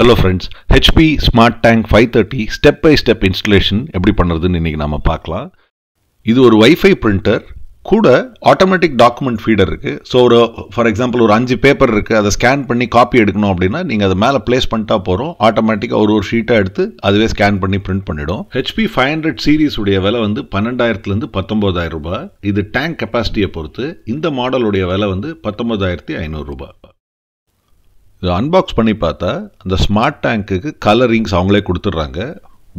Hello friends HP smart tank five thirty step by step installation எப்படி பண்ணுறதுன்னு இன்றைக்கி நம்ம பார்க்கலாம். இது ஒரு வைஃபை பிரிண்டர் கூட ஆட்டோமேட்டிக் டாக்குமெண்ட் ஃபீடர் இருக்குது ஸோ ஒரு ஃபார் எக்ஸாம்பிள் ஒரு அஞ்சு பேப்பர் இருக்குது அதை ஸ்கேன் பண்ணி காப்பி எடுக்கணும் அப்படின்னா நீங்கள் அதை மேலே ப்ளேஸ் பண்ணிட்டா போகிறோம் ஆட்டோமேட்டிக்காக ஒரு ஒரு ஷீட்டாக எடுத்து அதுவே ஸ்கேன் பண்ணி பிரிண்ட் பண்ணிடும். ஹெச்பி ஃபைவ் ஹண்ட்ரட் சீரிஸ் உடைய விலை வந்து பன்னெண்டாயிரத்துலேருந்து பத்தொம்போதாயிரம் ரூபாய். இது டேங்க் கெப்பாசிட்டியை பொறுத்து இந்த மாடலுடைய விலை வந்து பத்தொம்போதாயிரத்தி ஐநூறுரூபா இது அன்பாக்ஸ் பண்ணி பார்த்தா அந்த ஸ்மார்ட் டேங்க்குக்கு கலர் இங்க்ஸ் அவங்களே கொடுத்துட்றாங்க.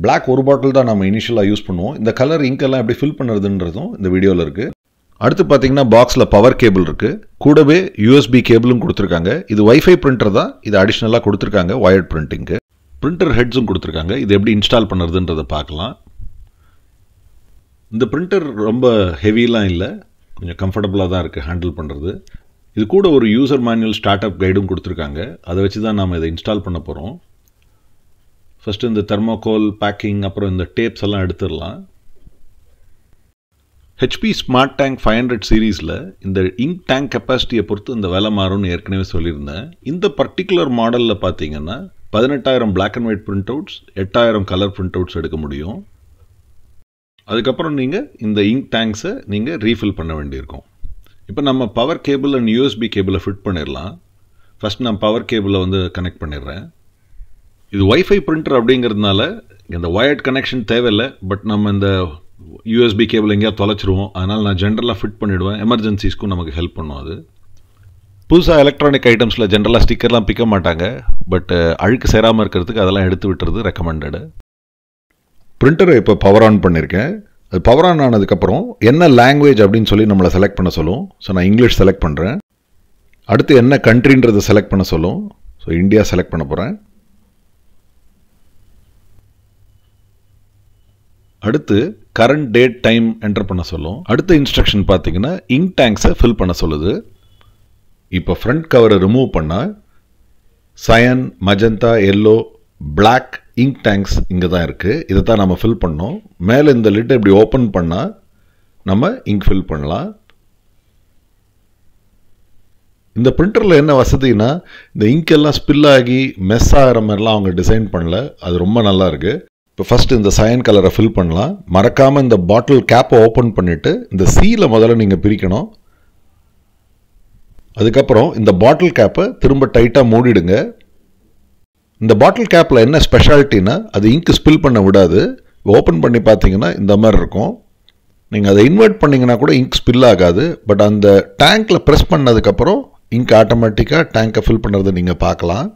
பிளாக் ஒரு பாட்டில் தான் நம்ம இனிஷியலாக யூஸ் பண்ணுவோம். இந்த கலர் இங்கெல்லாம் எப்படி ஃபில் பண்ணுறதுன்றதும் இந்த வீடியோவில் இருக்குது அடுத்து பார்த்தீங்கன்னா பாக்ஸில் பவர் கேபிள் இருக்குது கூடவே யூஎஸ்பி கேபிளும் கொடுத்துருக்காங்க. இது வைஃபை பிரிண்டர் தான். இது அடிஷ்னலாக கொடுத்துருக்காங்க ஒயர்ட் பிரிண்டிங்க்கு பிரிண்டர் ஹெட்ஸும் கொடுத்துருக்காங்க. இது எப்படி இன்ஸ்டால் பண்ணுறதுன்றதை பார்க்கலாம். இந்த பிரிண்டர் ரொம்ப ஹெவிலாம் இல்லை. கொஞ்சம் கம்ஃபர்டபுளாக தான் இருக்குது ஹேண்டில் பண்ணுறது இது கூட ஒரு யூசர் மேனுவல் ஸ்டார்ட் அப் கைடும் கொடுத்துருக்காங்க. அதை வச்சு தான் நாம் இதை இன்ஸ்டால் பண்ண போகிறோம் ஃபஸ்ட்டு இந்த தெர்மோகோல் பேக்கிங் அப்புறம் இந்த டேப்ஸ் எல்லாம் எடுத்துடலாம். HP smart tank five hundred சீரீஸில் இந்த இங்க் டேங்க் கெப்பாசிட்டியை பொறுத்து இந்த விலை மாறும்னு ஏற்கனவே சொல்லியிருந்தேன். இந்த பர்டிகுலர் மாடலில் பார்த்தீங்கன்னா பதினெட்டாயிரம் black and white printouts எட்டாயிரம் கலர் பிரிண்ட் அவுட்ஸ் எடுக்க முடியும். அதுக்கப்புறம் நீங்கள் இந்த இங்க் டேங்க்ஸை நீங்கள் ரீஃபில் பண்ண வேண்டியிருக்கும். இப்போ நம்ம பவர் கேபிள் அண்ட் யூஎஸ்பி கேபிளை ஃபிட் பண்ணிடலாம் ஃபஸ்ட் நான் பவர் கேபிளை வந்து கனெக்ட் பண்ணிடுறேன் இது ஒய்ஃபை பிரிண்டர் அப்படிங்கிறதுனால இந்த ஒயர்ட் கனெக்ஷன் தேவையில்லை பட் நம்ம இந்த யூஎஸ்பி கேபிள் எங்கேயா தொலைச்சிருவோம். அதனால் நான் ஜென்ரலாக ஃபிட் பண்ணிவிடுவேன் எமர்ஜென்சிஸ்க்கும் நமக்கு ஹெல்ப் பண்ணும் அது. புதுசாக எலக்ட்ரானிக் ஐட்டம்ஸில் ஜென்ரலாக ஸ்டிக்கர்லாம் பிக்க மாட்டாங்க பட் அழுக்கு சேராமல் இருக்கிறதுக்கு அதெல்லாம் எடுத்து விட்டுறது ரெக்கமெண்டடு பிரிண்டரை இப்போ பவர் ஆன் பண்ணியிருக்கேன் அது பவர் ஆன் ஆனதுக்கப்புறம் என்ன லாங்குவேஜ் அப்படின்னு சொல்லி நம்மளை செலக்ட் பண்ண சொல்லும். ஸோ நான் இங்கிலீஷ் செலக்ட் பண்ணுறேன் அடுத்து என்ன கண்ட்ரின்றதை செலக்ட் பண்ண சொல்லும். ஸோ இந்தியா செலக்ட் பண்ண போகிறேன் அடுத்து கரண்ட் டேட் டைம் என்டர் பண்ண சொல்லும். அடுத்த இன்ஸ்ட்ரக்ஷன் பார்த்தீங்கன்னா இங்க் டேங்க்ஸை ஃபில் பண்ண சொல்லுது. இப்போ ஃப்ரண்ட் கவரை ரிமூவ் பண்ணால் cyan magenta yellow black ink tanks இங்கே தான் இருக்குது இதை தான் நம்ம ஃபில் பண்ணோம். மேலே இந்த லிட்டை இப்படி ஓப்பன் பண்ணால் நம்ம இங்க் ஃபில் பண்ணலாம். இந்த பிரிண்டரில் என்ன வசதினா இந்த இங்க் எல்லாம் ஸ்பில் ஆகி மெஸ் ஆகிற மாதிரிலாம் அவங்க டிசைன் பண்ணல. அது ரொம்ப நல்லா இருக்குது இப்போ ஃபஸ்ட்டு இந்த சயன் கலரை ஃபில் பண்ணலாம். மறக்காமல் இந்த பாட்டில் கேப்பை ஓப்பன் பண்ணிவிட்டு இந்த சீயில் முதல்ல நீங்கள் பிரிக்கணும். அதுக்கப்புறம் இந்த பாட்டில் கேப்பை திரும்ப டைட்டாக மூடிடுங்க. இந்த பாட்டில் கேப்பில் என்ன ஸ்பெஷாலிட்டின்னா அது இங்க் ஸ்பில் பண்ண விடாது. ஓப்பன் பண்ணி பார்த்தீங்கன்னா இந்த மாதிரி இருக்கும். நீங்கள் அதை இன்வெர்ட் பண்ணிங்கன்னா கூட இங்க் ஸ்பில் ஆகாது. பட் அந்த டேங்க்கில் ப்ரெஸ் பண்ணதுக்கப்புறம் இங்க் ஆட்டோமேட்டிக்காக டேங்கை ஃபில் பண்ணுறதை நீங்கள் பார்க்கலாம்.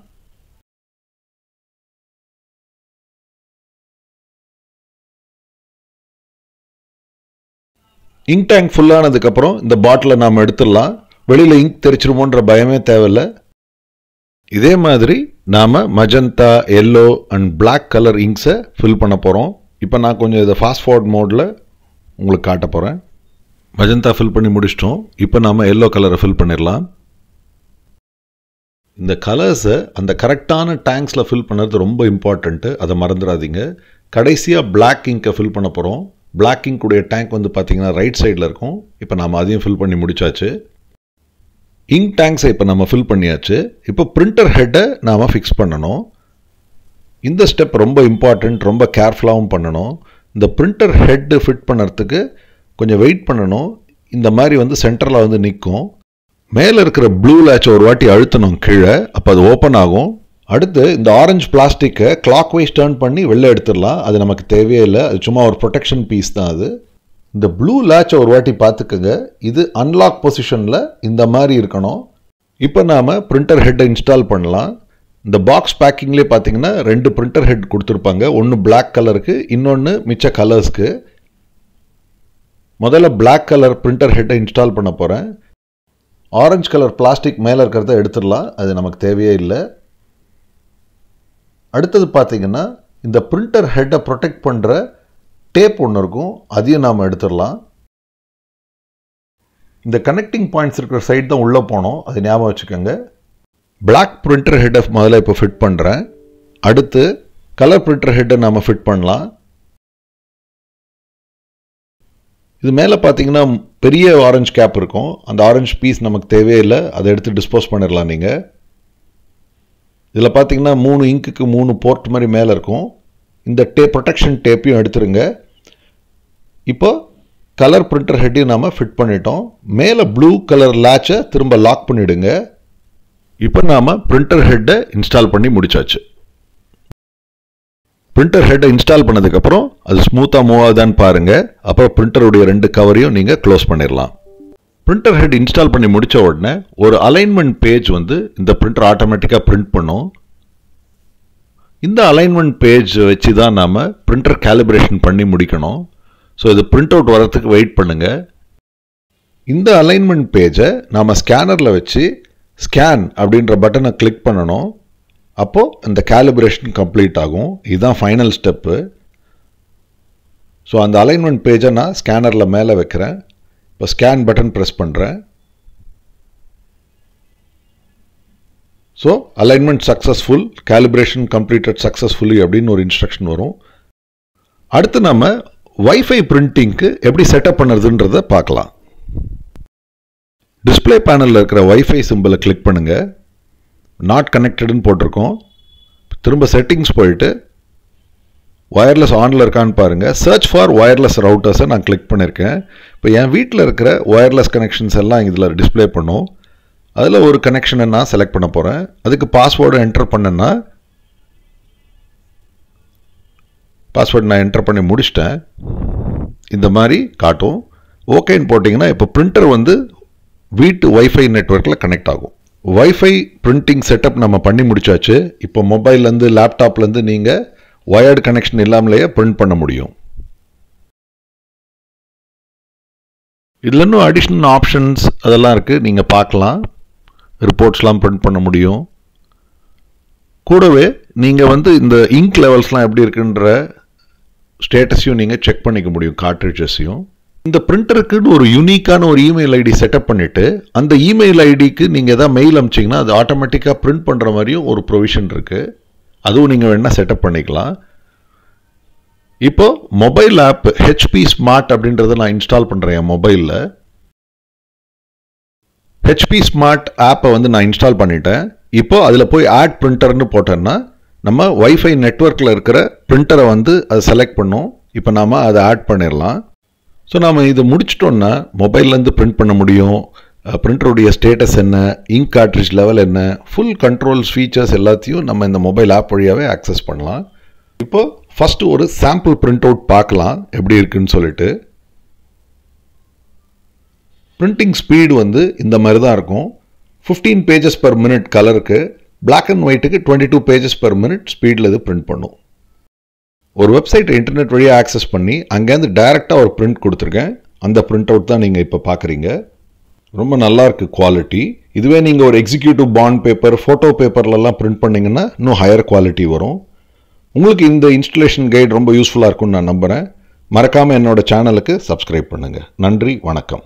இங்க் டேங்க் ஃபுல்லானதுக்கப்புறம் இந்த பாட்டிலை நாம் எடுத்துடலாம். வெளியில் இங்க் தெரிச்சிருமோன்ற பயமே தேவையில்லை. இதே மாதிரி நாம் magenta yellow and black colour இங்க்ஸை fill பண்ண போகிறோம் இப்போ நான் கொஞ்சம் இதை ஃபாஸ்ட் ஃபார்வர்ட் மோடில் உங்களுக்கு காட்ட போகிறேன் மஜந்தா ஃபில் பண்ணி முடிச்சிட்டோம். இப்போ நாம் எல்லோ கலரை ஃபில் பண்ணிடலாம். இந்த கலர்ஸை அந்த கரெக்டான டேங்க்ஸில் ஃபில் பண்ணுறது ரொம்ப இம்பார்ட்டண்ட்டு அதை மறந்துடாதீங்க. கடைசியாக பிளாக் இங்கை ஃபில் பண்ண போகிறோம் பிளாக் இங்குடைய டேங்க் வந்து பார்த்திங்கன்னா ரைட் சைடில் இருக்கும். இப்போ நாம் அதையும் ஃபில் பண்ணி முடிச்சாச்சு. இங்க் டேங்க்ஸை இப்போ நம்ம ஃபில் பண்ணியாச்சு. இப்போ பிரிண்டர் ஹெட்டை நாம் ஃபிக்ஸ் பண்ணணும். இந்த ஸ்டெப் ரொம்ப இம்பார்ட்டண்ட் ரொம்ப கேர்ஃபுல்லாகவும் பண்ணணும். இந்த பிரிண்டர் ஹெட்டு ஃபிட் பண்ணுறதுக்கு கொஞ்சம் வெயிட் பண்ணணும். இந்த மாதிரி வந்து சென்டரில் வந்து நிற்கும் மேலே இருக்கிற ப்ளூ லேட்சை ஒரு வாட்டி அழுத்தணும் கீழே. அப்போ அது ஓப்பன் ஆகும். அடுத்து இந்த ஆரஞ்சு பிளாஸ்டிக்கை கிளாக் வைஸ் டேர்ன் பண்ணி வெளில எடுத்துடலாம். அது நமக்கு தேவையே இல்லை. அது சும்மா ஒரு ப்ரொடெக்ஷன் பீஸ் தான் அது. இந்த ப்ளூ லேட்சை ஒரு வாட்டி பார்த்துக்கோங்க. இது அன்லாக் பொசிஷனில் இந்த மாதிரி இருக்கணும். இப்போ நாம் பிரிண்டர் ஹெட்டை இன்ஸ்டால் பண்ணலாம். இந்த பாக்ஸ் பேக்கிங்லேயே பார்த்தீங்கன்னா ரெண்டு பிரிண்டர் ஹெட் கொடுத்துருப்பாங்க. ஒன்று பிளாக் கலருக்கு இன்னொன்று மிச்ச கலர்ஸ்க்கு முதல்ல பிளாக் கலர் பிரிண்டர் ஹெட்டை இன்ஸ்டால் பண்ண போகிறேன் ஆரஞ்சு கலர் பிளாஸ்டிக் மேலே இருக்கிறத எடுத்துடலாம். அது நமக்கு தேவையே இல்லை. அடுத்தது பார்த்தீங்கன்னா இந்த பிரிண்டர் ஹெட்டை ப்ரொடெக்ட் பண்ணுற டேப் ஒன்று இருக்கும் அதையும் நாம் எடுத்துடலாம். இந்த கனெக்டிங் பாயிண்ட்ஸ் இருக்கிற சைட் தான் உள்ளே போனோம் அது ஞாபகம் வச்சுக்கோங்க. பிளாக் பிரிண்டர் ஹெட்டை முதல்ல இப்போ ஃபிட் பண்ணுறேன் அடுத்து கலர் பிரிண்டர் ஹெட்டை நாம் ஃபிட் பண்ணலாம். இது மேலே பார்த்தீங்கன்னா பெரிய ஆரஞ்சு கேப் இருக்கும். அந்த ஆரஞ்சு பீஸ் நமக்கு தேவையில்லை அதை எடுத்து டிஸ்போஸ் பண்ணிடலாம் நீங்கள் இதில் பார்த்தீங்கன்னா மூணு இங்க்குக்கு மூணு போர்ட் மாதிரி மேலே இருக்கும். இந்த டே ப்ரொடெக்ஷன் டேப்பையும் எடுத்துருங்க. இப்போ கலர் பிரிண்டர் ஹெட்டையும் நாம் ஃபிட் பண்ணிட்டோம். மேலே ப்ளூ கலர் லேட்சை திரும்ப லாக் பண்ணிவிடுங்க இப்போ நாம் பிரிண்டர் ஹெட்டை இன்ஸ்டால் பண்ணி முடிச்சாச்சு. பிரிண்டர் ஹெட்டை இன்ஸ்டால் பண்ணதுக்கப்புறம் அது ஸ்மூத்தாக மூவ் ஆகுதான்னு பாருங்கள் அப்புறம் பிரிண்டருடைய ரெண்டு கவரையும் நீங்கள் க்ளோஸ் பண்ணிடலாம். பிரிண்டர் ஹெட் இன்ஸ்டால் பண்ணி முடித்த உடனே ஒரு அலைன்மெண்ட் பேஜ் வந்து இந்த பிரிண்டர் ஆட்டோமேட்டிக்காக பிரிண்ட் பண்ணும். இந்த அலைன்மெண்ட் பேஜ் வச்சு தான் நாம் பிரிண்டர் கேலிப்ரேஷன் பண்ணி முடிக்கணும். ஸோ இது பிரிண்ட் அவுட் வரத்துக்கு வெயிட் பண்ணுங்கள் இந்த அலைன்மெண்ட் பேஜை நாம் ஸ்கேனரில் வச்சு ஸ்கேன் அப்படின்ற பட்டனை கிளிக் பண்ணணும். அப்போது இந்த கேலிப்ரேஷன் கம்ப்ளீட் ஆகும். இதுதான் ஃபைனல் ஸ்டெப்பு ஸோ அந்த அலைன்மெண்ட் பேஜை நான் ஸ்கேனரில் மேலே வைக்கிறேன். இப்போ ஸ்கேன் பட்டன் ப்ரெஸ் பண்ணுறேன் so alignment successful calibration completed successfully அப்படின்னு ஒரு இன்ஸ்ட்ரக்ஷன் வரும். அடுத்து நம்ம வைஃபை பிரிண்டிங்க்கு எப்படி செட்டப் பண்ணுறதுன்றதை பார்க்கலாம். டிஸ்பிளே பேனலில் இருக்கிற வைஃபை சிம்பிளை கிளிக் பண்ணுங்கள் நாட் கனெக்டடுன்னு போட்டிருக்கோம். திரும்ப செட்டிங்ஸ் போயிட்டு ஒயர்லெஸ் ஆனில் இருக்கான்னு பாருங்கள் சர்ச் ஃபார் ஒயர்லெஸ் ரவுட்டர்ஸை நான் கிளிக் பண்ணியிருக்கேன் இப்போ என் வீட்டில் இருக்கிற ஒயர்லெஸ் கனெக்ஷன்ஸ் எல்லாம் இதில் டிஸ்பிளே பண்ணும். அதில் ஒரு கனெக்ஷனை நான் செலக்ட் பண்ண போகிறேன் அதுக்கு பாஸ்வேர்டு என்டர் பண்ணேன்னா பாஸ்வேர்டு நான் என்டர் பண்ணி முடிச்சிட்டேன். இந்த மாதிரி காட்டும். ஓகேன்னு போட்டிங்கன்னா இப்போ பிரிண்டர் வந்து வீட்டு ஒய்ஃபை நெட்ஒர்க்கில் கனெக்ட் ஆகும். ஒய்ஃபை பிரிண்டிங் செட்டப் நம்ம பண்ணி முடிச்சாச்சு. இப்போ மொபைல்லேருந்து லேப்டாப்லேருந்து நீங்கள் ஒயர்டு கனெக்ஷன் இல்லாமலேயே பிரிண்ட் பண்ண முடியும். இதில் இன்னும் அடிஷ்னல் ஆப்ஷன்ஸ் அதெல்லாம் இருக்குது நீங்கள் பார்க்கலாம். ரிப்போர்ட்ஸ்லாம் பிரிண்ட் பண்ண முடியும். கூடவே நீங்கள் வந்து இந்த இங்க் லெவல்ஸ்லாம் எப்படி இருக்குன்ற ஸ்டேட்டஸையும் நீங்கள் செக் பண்ணிக்க முடியும் கார்ட்ரிட்ஜஸையும் இந்த பிரிண்டருக்குன்னு ஒரு யூனிக்கான ஒரு இமெயில் ஐடி செட்டப் பண்ணிவிட்டு அந்த இமெயில் ஐடிக்கு நீங்கள் எதாவது மெயில் அமிச்சிங்கன்னா அது ஆட்டோமேட்டிக்காக பிரிண்ட் பண்ணுற மாதிரியும் ஒரு ப்ரொவிஷன் இருக்குது அதுவும் நீங்கள் வேணால் செட்டப் பண்ணிக்கலாம். இப்போ மொபைல் ஆப் ஹெச்பி ஸ்மார்ட் அப்படின்றத நான் இன்ஸ்டால் பண்ணுறேன் என் மொபைலில் ஹெச்பி ஸ்மார்ட் ஆப்பை வந்து நான் இன்ஸ்டால் பண்ணிட்டேன். இப்போ அதில் போய் ஆட் பிரிண்டர்னு போட்டேன்னா நம்ம ஒய்ஃபை நெட்ஒர்க்கில் இருக்கிற பிரிண்டரை வந்து அதை செலக்ட் பண்ணும். இப்போ நாம் அதை ஆட் பண்ணிடலாம். ஸோ நாம் இதை முடிச்சிட்டோன்னா மொபைல்லேருந்து பிரிண்ட் பண்ண முடியும். பிரிண்டருடைய ஸ்டேட்டஸ் என்ன இங்க் கார்ட்ரிஜ் லெவல் என்ன ஃபுல் கண்ட்ரோல்ஸ் ஃபீச்சர்ஸ் எல்லாத்தையும் நம்ம இந்த மொபைல் ஆப் வழியாகவே ஆக்சஸ் பண்ணலாம். இப்போ ஃபஸ்ட்டு ஒரு சாம்பிள் பிரிண்ட் அவுட் பார்க்கலாம். எப்படி இருக்குன்னு சொல்லிட்டு. பிரிண்டிங் ஸ்பீடு வந்து இந்த மாதிரி தான் இருக்கும். ஃபிஃப்டீன் பேஜஸ் பர் மினிட் கலருக்கு black and ஒயிட்டுக்கு twenty two pages per minute ஸ்பீடில் இது பிரிண்ட் பண்ணும். ஒரு வெப்சைட் இன்டர்நெட் வழியாக ஆக்சஸ் பண்ணி அங்கேருந்து டைரெக்டாக ஒரு பிரிண்ட் கொடுத்துருக்கேன். அந்த பிரிண்ட் அவுட் தான் நீங்கள் இப்போ பார்க்குறீங்க ரொம்ப நல்லாயிருக்கு குவாலிட்டி இதுவே நீங்கள் ஒரு எக்ஸிக்யூட்டிவ் பாண்ட் பேப்பர் ஃபோட்டோ பேப்பர்லலாம் பிரிண்ட் பண்ணிங்கன்னா இன்னும் ஹையர் குவாலிட்டி வரும். உங்களுக்கு இந்த இன்ஸ்டலேஷன் கைடு ரொம்ப யூஸ்ஃபுல்லாக இருக்கும்னு நான் நம்புகிறேன் மறக்காமல் என்னோட சேனலுக்கு சப்ஸ்கிரைப் பண்ணுங்கள் நன்றி வணக்கம்.